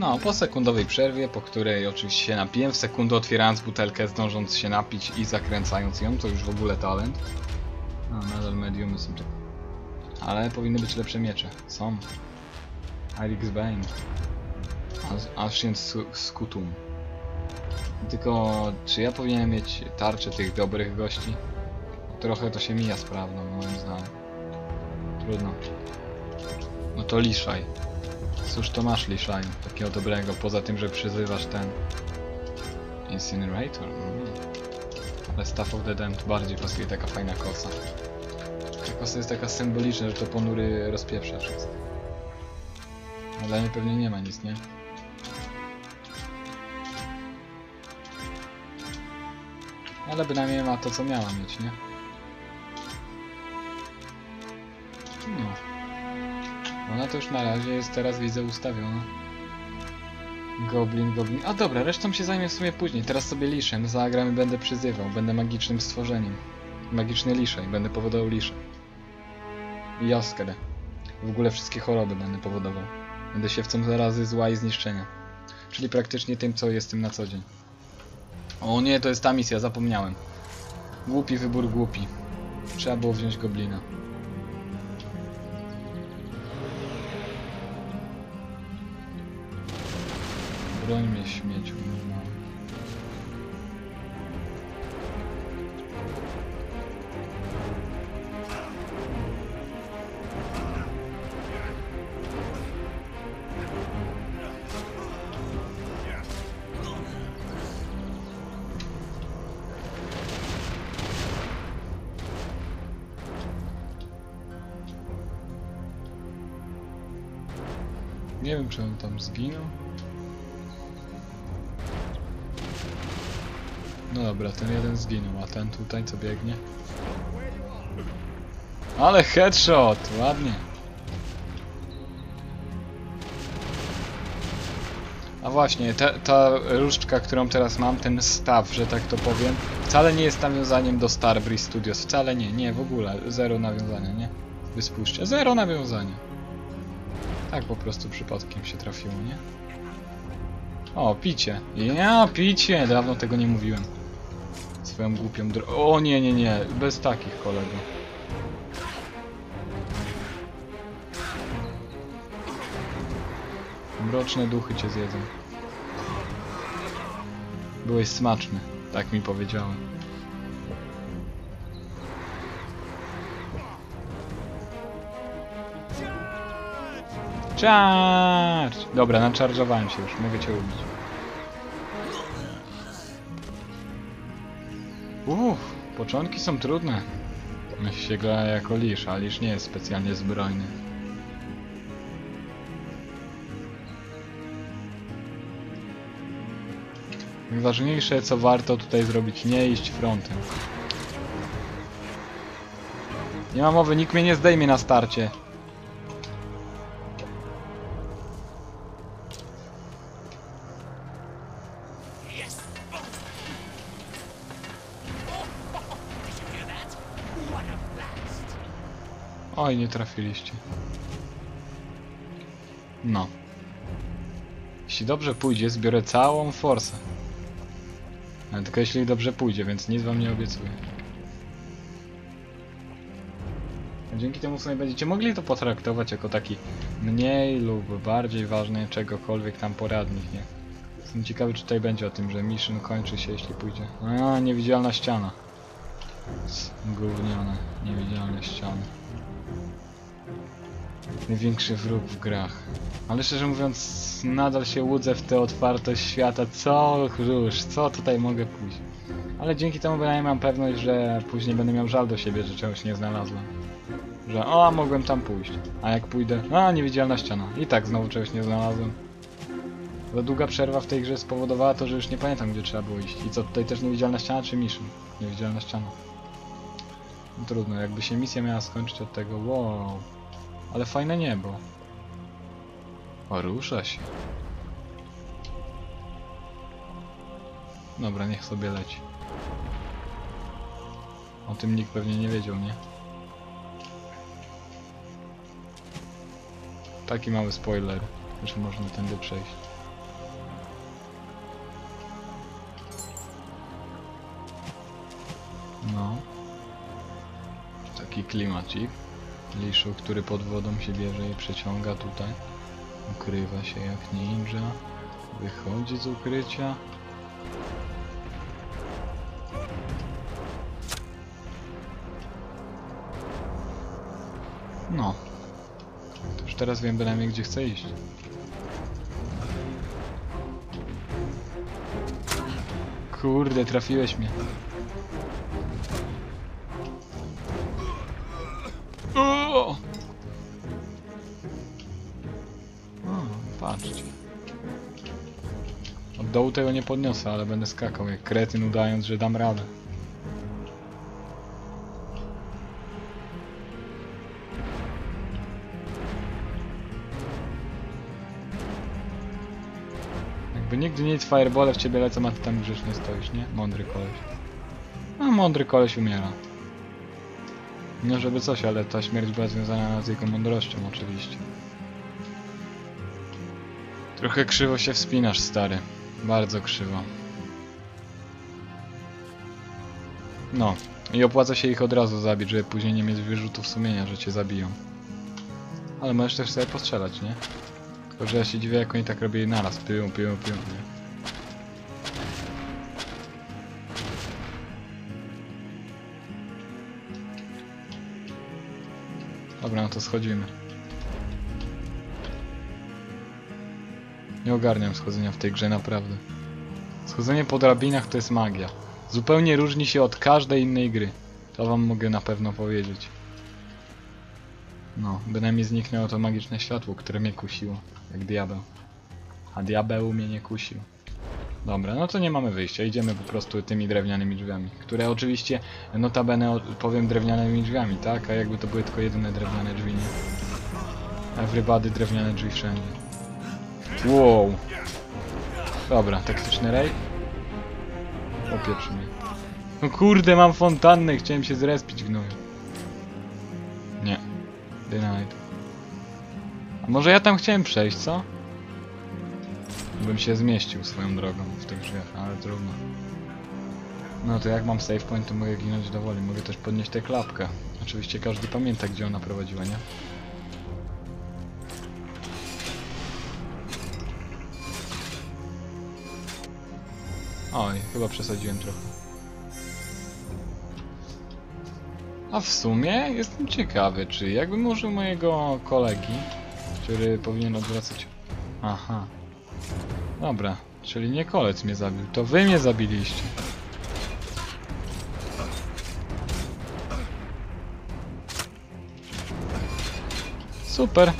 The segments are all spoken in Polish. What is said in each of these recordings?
No, po sekundowej przerwie, po której oczywiście się napiłem, w sekundę otwierając butelkę, zdążąc się napić i zakręcając ją, to już w ogóle talent. A, nadal mediumy są tak. Ale powinny być lepsze miecze. Są. Irix Bane. Ancient Scutum. Tylko, czy ja powinienem mieć tarczę tych dobrych gości? Trochę to się mija z prawdą, moim zdaniem. Trudno. No to liszaj. Cóż to masz liszaju, takiego dobrego, poza tym, że przyzywasz ten... Incinerator? Mm. Ale Staff of the Damned bardziej pasuje taka fajna kosa. Ta kosa jest taka symboliczna, że to ponury rozpieprza wszystko. A dla mnie pewnie nie ma nic, nie? Ale bynajmniej ma to, co miała mieć, nie? Ona to już na razie jest teraz, widzę, ustawiona. Goblin, goblin. A dobra, resztą się zajmie w sumie później. Teraz sobie liszem zagram i będę przyzywał. Będę magicznym stworzeniem. Magiczny liszej, będę powodował lisze. I Jaskrę. W ogóle wszystkie choroby będę powodował. Będę siewcą zarazy, zła i zniszczenia. Czyli praktycznie tym, co jestem na co dzień. O nie, to jest ta misja, zapomniałem. Głupi wybór, głupi. Trzeba było wziąć goblina. Broń mnie no. Nie wiem, czy on tam zginął. No dobra, ten jeden zginął, a ten tutaj co biegnie? Ale headshot! Ładnie. A właśnie, ta, ta różdżka, którą teraz mam, ten staw, że tak to powiem, wcale nie jest nawiązaniem do Starbreeze Studios. Wcale nie, nie, w ogóle. Zero nawiązania, nie? Wyspójrzcie. Zero nawiązania. Tak po prostu przypadkiem się trafiło, nie? O, picie. Ja, picie! Dawno tego nie mówiłem. Swoją głupią dro... O nie, nie, nie. Bez takich, kolego. Mroczne duchy cię zjedzą. Byłeś smaczny, tak mi powiedziałem. Charge! Dobra, naczarżowałem się już, mogę cię ubić. Uff, początki są trudne. Myśli się gra jako lisz, a lisz nie jest specjalnie zbrojny. Najważniejsze co warto tutaj zrobić, nie iść frontem. Nie ma mowy, nikt mnie nie zdejmie na starcie. Oj, nie trafiliście. No. Jeśli dobrze pójdzie, zbiorę całą forsę. Ale tylko jeśli dobrze pójdzie, więc nic wam nie obiecuję. Dzięki temu sobie będziecie mogli to potraktować jako taki mniej lub bardziej ważny czegokolwiek tam poradnik, nie? Jestem ciekawy, czy tutaj będzie o tym, że mission kończy się, jeśli pójdzie. A, niewidzialna ściana. Gównione, niewidzialne ściany. Największy wróg w grach. Ale szczerze mówiąc, nadal się łudzę w tę otwartość świata. Co już, co tutaj mogę pójść? Ale dzięki temu bynajmniej mam pewność, że później będę miał żal do siebie, że czegoś nie znalazłem. Że o, mogłem tam pójść. A jak pójdę, a niewidzialna ściana. I tak znowu czegoś nie znalazłem. Za długa przerwa w tej grze spowodowała to, że już nie pamiętam gdzie trzeba było iść. I co tutaj też niewidzialna ściana czy mission? Niewidzialna ściana. No trudno, jakby się misja miała skończyć od tego, wow. Ale fajne niebo. O, rusza się. Dobra, niech sobie leci. O tym nikt pewnie nie wiedział, nie? Taki mały spoiler, że można tędy przejść. No. Taki klimacik. Liszu, który pod wodą się bierze i przeciąga tutaj. Ukrywa się jak ninja. Wychodzi z ukrycia. No. To już teraz wiem bynajmniej gdzie chcę iść. Kurde, trafiłeś mnie. Dołu tego nie podniosę, ale będę skakał jak kretyn udając, że dam radę. Jakby nigdy nic, firebole w ciebie lecą, a ty tam grzecznie stoisz, nie? Mądry koleś. A mądry koleś umiera. No żeby coś, ale ta śmierć była związana z jego mądrością oczywiście. Trochę krzywo się wspinasz, stary. Bardzo krzywo. No. I opłaca się ich od razu zabić, żeby później nie mieć wyrzutów sumienia, że cię zabiją. Ale możesz też sobie postrzelać, nie? Tylko, że ja się dziwię, jak oni tak robili naraz. Piją, piją, piją, nie? Dobra, no to schodzimy. Nie ogarniam schodzenia w tej grze, naprawdę. Schodzenie po drabinach to jest magia. Zupełnie różni się od każdej innej gry. To wam mogę na pewno powiedzieć. No, bynajmniej zniknęło to magiczne światło, które mnie kusiło. Jak diabeł. A diabeł mnie nie kusił. Dobra, no to nie mamy wyjścia. Idziemy po prostu tymi drewnianymi drzwiami. Które oczywiście, notabene powiem drewnianymi drzwiami, tak? A jakby to były tylko jedyne drewniane drzwi, nie? Everybody drewniane drzwi wszędzie. Wow. Dobra, taktyczny raid. Opieprz mnie. No kurde, mam fontannę, chciałem się zrespić gnoju. Nie. Denied. A może ja tam chciałem przejść, co? Bym się zmieścił swoją drogą w tych drzwiach, ale trudno. No to jak mam save point, to mogę ginąć do woli. Mogę też podnieść tę klapkę. Oczywiście każdy pamięta, gdzie ona prowadziła, nie? Oj, chyba przesadziłem trochę. A w sumie jestem ciekawy, czy jakbym użył mojego kolegi, który powinien odwracać... Aha. Dobra, czyli nie kolec mnie zabił, to wy mnie zabiliście. Super.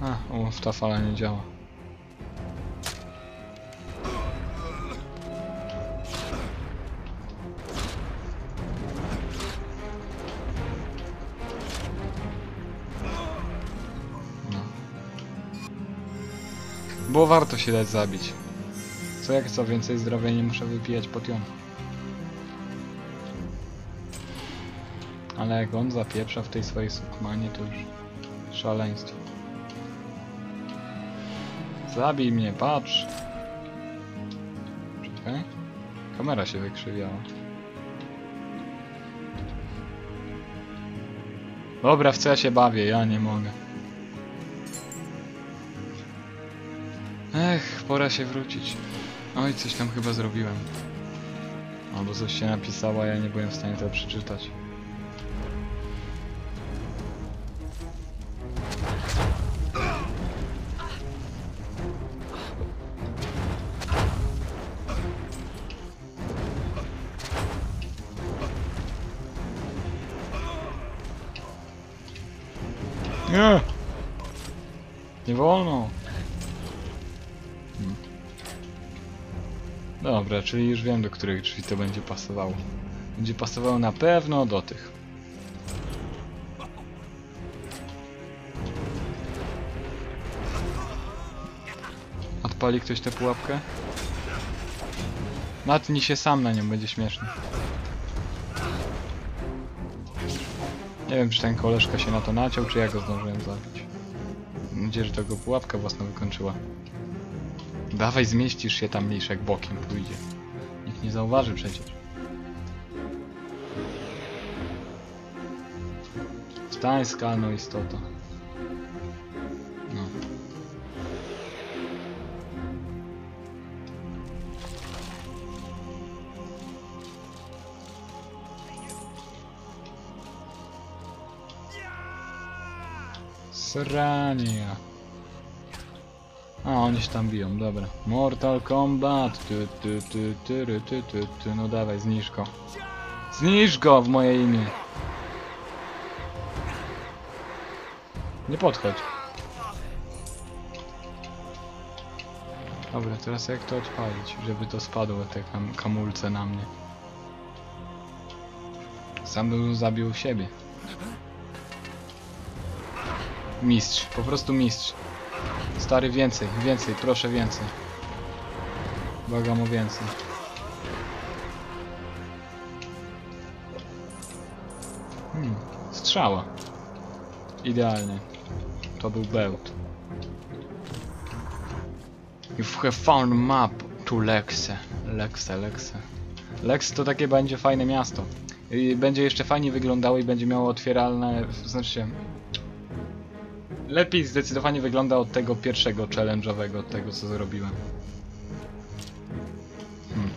A, o, ta fala nie działa. Było warto się dać zabić. Co jak co więcej zdrowia nie muszę wypijać potionu. Ale jak on zapieprza w tej swojej sukmanie, to już szaleństwo. Zabij mnie, patrz! Czekaj. Kamera się wykrzywiała. Dobra, w co ja się bawię? Ja nie mogę. Pora się wrócić. Oj, coś tam chyba zrobiłem. Albo coś się napisało, a ja nie byłem w stanie to przeczytać. Nie! Nie wolno! Dobra, czyli już wiem do których drzwi to będzie pasowało. Będzie pasowało na pewno do tych. Odpali ktoś tę pułapkę? Natnij się sam na nią, będzie śmieszne. Nie wiem, czy ten koleżka się na to naciął, czy ja go zdążyłem zabić. Mam nadzieję, że to go pułapka własna wykończyła. Dawaj, zmieścisz się tam, Miszek, bokiem pójdzie. Nikt nie zauważy przecież. Wstań, skalną no, istoto. No. Srania. A, oni się tam biją, dobra. Mortal Kombat. Tu, tu, tu, tu, tu, tu, tu, tu. No dawaj, zniszcz go. Zniszcz go w moje imię. Nie podchodź. Dobra, teraz jak to odpalić, żeby to spadło, te kam kamulce na mnie. Sam bym zabił siebie. Mistrz, po prostu mistrz. Stary, więcej, więcej, proszę więcej. Błagam o więcej. Hmm, strzała. Idealnie. To był bełt. You have found map to Lexe. Lexe, Lexe. Lex to takie będzie fajne miasto. I będzie jeszcze fajnie wyglądało i będzie miało otwieralne, znaczy lepiej zdecydowanie wygląda od tego pierwszego challenge'owego, od tego co zrobiłem. Hmm.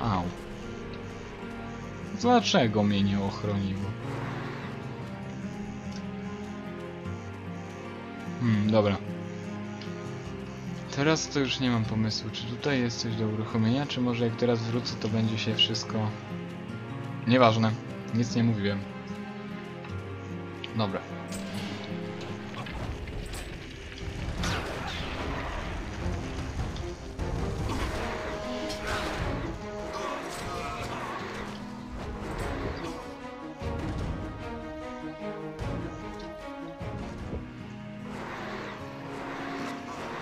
Au. Dlaczego mnie nie ochroniło? Hmm, dobra. Teraz to już nie mam pomysłu, czy tutaj jest coś do uruchomienia, czy może jak teraz wrócę, to będzie się wszystko... Nieważne. Nic nie mówiłem. Dobra.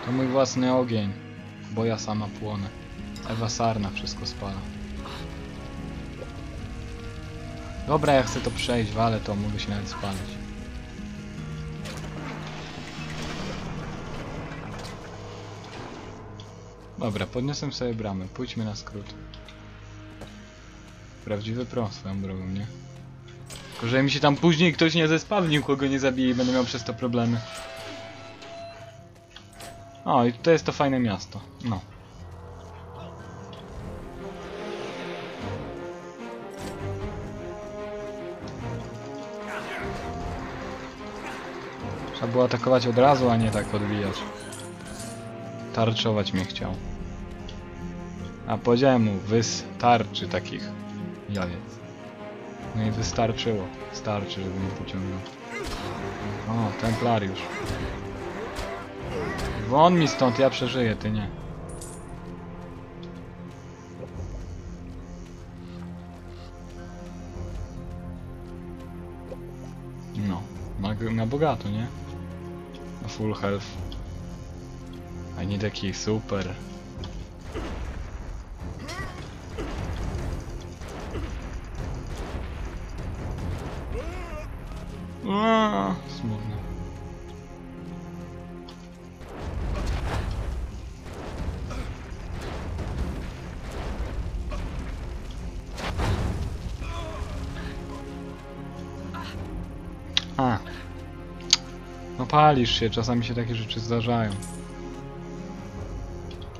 To mój własny ogień, bo ja sama płonę. Ewa Sarna wszystko spala. Dobra, ja chcę to przejść, ale to mogę się nawet spalić. Dobra, podniosłem sobie bramę, pójdźmy na skrót. Prawdziwy pro swoją drogą, nie? Tylko, że mi się tam później ktoś nie zespawnił, kogo nie zabije i będę miał przez to problemy. O, i tutaj jest to fajne miasto. No. Trzeba było atakować od razu, a nie tak odbijać. Tarczować mnie chciał. A powiedziałem mu, wystarczy takich jajec. No i wystarczyło. Starczy, żeby mnie pociągnął. O, templariusz. Won mi stąd, ja przeżyję, ty nie. No, na, na bogato, nie? full health. I need a key, super. Palisz się, czasami się takie rzeczy zdarzają.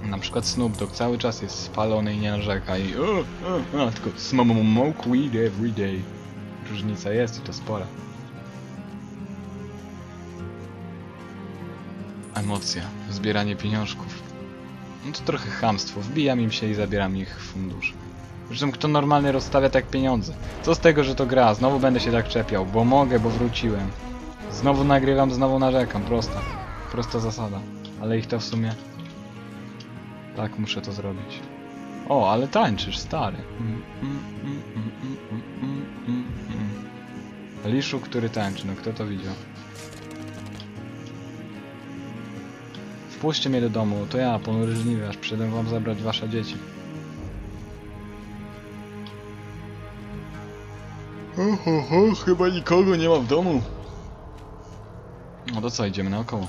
Na przykład Snoop Dogg cały czas jest spalony i nie narzeka i tylko smoke weed every day. Różnica jest i to spora. Emocja, zbieranie pieniążków. No to trochę chamstwo, wbijam im się i zabieram ich fundusz. Zresztą kto normalnie rozstawia tak pieniądze? Co z tego, że to gra? Znowu będę się tak czepiał, bo mogę, bo wróciłem. Znowu nagrywam, znowu narzekam, prosta. Prosta zasada. Ale ich to w sumie... Tak, muszę to zrobić. O, ale tańczysz, stary. Mm, mm, mm, Liszu, który tańczy, no kto to widział? Wpuśćcie mnie do domu, to ja, ponury żniwiarz, przyjdę wam zabrać wasze dzieci. Ho, ho, ho, chyba nikogo nie ma w domu. No to co, idziemy naokoło.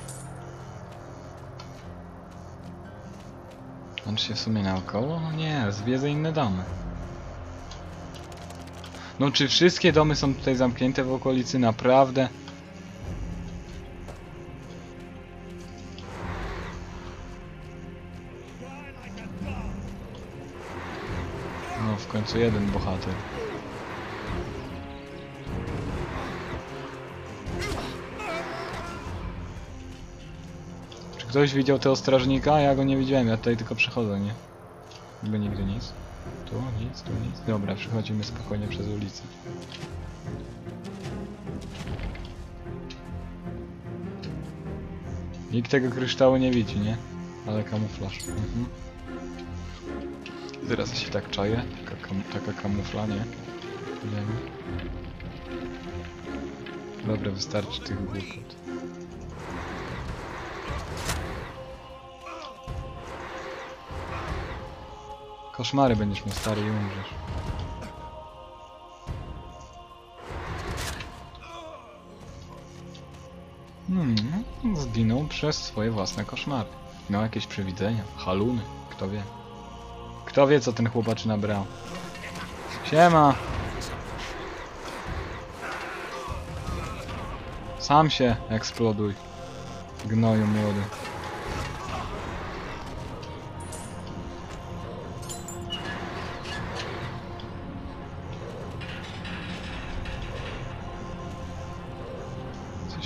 Znaczy się w sumie naokoło? No nie, zwiedzę inne domy. No czy wszystkie domy są tutaj zamknięte w okolicy? Naprawdę? No w końcu jeden bohater. Ktoś widział tego strażnika? Ja go nie widziałem, ja tutaj tylko przechodzę, nie? Jakby nigdy nic. Tu nic, tu nic. Dobra, przechodzimy spokojnie przez ulicę. Nikt tego kryształu nie widzi, nie? Ale kamuflaż. Mhm. Teraz się tak czaję. Taka, kam taka kamufla, nie? Dobra, wystarczy tych głupot. Koszmary będziesz miał stary i umrzesz. Hmm, zginął przez swoje własne koszmary. Miał jakieś przewidzenia, haluny, kto wie. Kto wie co ten chłopaczyna brał. Siema! Sam się eksploduj. Gnoju młody.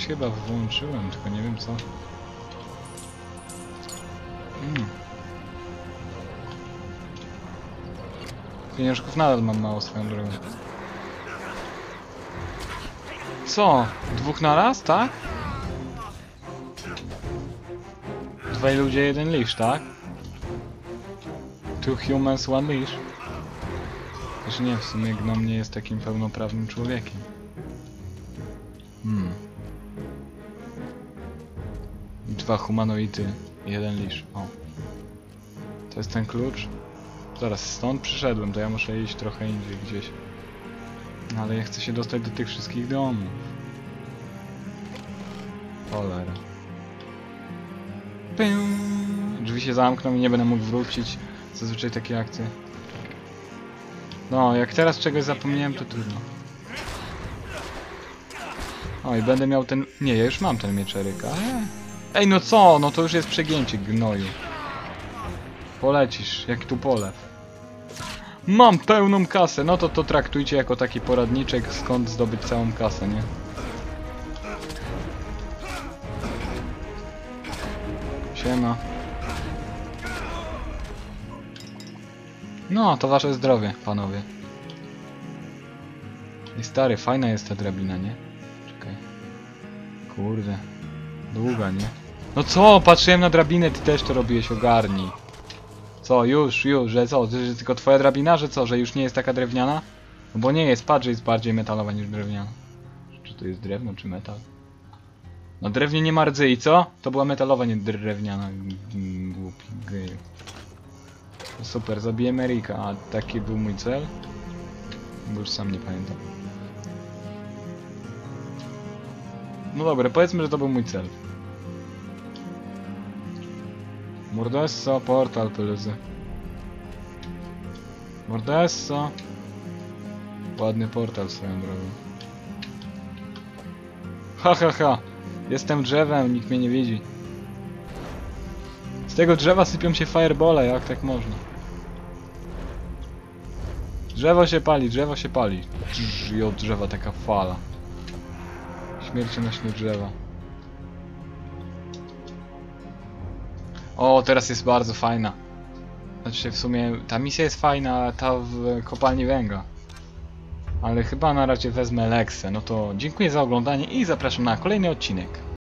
Chyba włączyłem, tylko nie wiem co. Mm. Pieniążków nadal mam mało swoją drogą. Co? Dwóch na raz, tak? Dwaj ludzie, jeden lisz, tak? Two humans, one leash. Też nie, w sumie gnom nie jest takim pełnoprawnym człowiekiem. Hmm. Dwa humanoidy, jeden lisz. O. To jest ten klucz? Zaraz, stąd przyszedłem, to ja muszę iść trochę indziej gdzieś. No, Ale ja chcę się dostać do tych wszystkich domów. Cholera. Piu. Drzwi się zamkną i nie będę mógł wrócić. Zazwyczaj takie akcje. No, jak teraz czegoś zapomniałem, to trudno. O, i będę miał ten... Nie, ja już mam ten mieczeryk, ale... Ej, no co? No to już jest przegięcie, gnoju. Polecisz, jak tu polew. Mam pełną kasę, no to to traktujcie jako taki poradniczek, skąd zdobyć całą kasę, nie? Siema. No, to wasze zdrowie, panowie. I stary, fajna jest ta drabina, nie? Czekaj. Kurde. Długa, nie? No co? Patrzyłem na drabinę, ty też to robiłeś, ogarnij. Co, już, już, że co? Że tylko twoja drabina, że co? Że już nie jest taka drewniana? No bo nie jest, patrz, że jest bardziej metalowa niż drewniana. Czy to jest drewno, czy metal? No drewnie nie ma rdzy co? To była metalowa, nie drewniana. Głupi geju. Super, zabiję Erika, a taki był mój cel? Bo już sam nie pamiętam. No dobra, powiedzmy, że to był mój cel. Mordesso, portal pylyzy. Mordesso. Ładny portal swoją drogą. Ha ha ha. Jestem drzewem, nikt mnie nie widzi. Z tego drzewa sypią się firebole, jak tak można? Drzewo się pali, drzewo się pali. I od drzewa taka fala. Śmiercionośnie drzewa. O, teraz jest bardzo fajna. Znaczy w sumie ta misja jest fajna, ta w kopalni węgla. Ale chyba na razie wezmę Lexę. No to dziękuję za oglądanie i zapraszam na kolejny odcinek.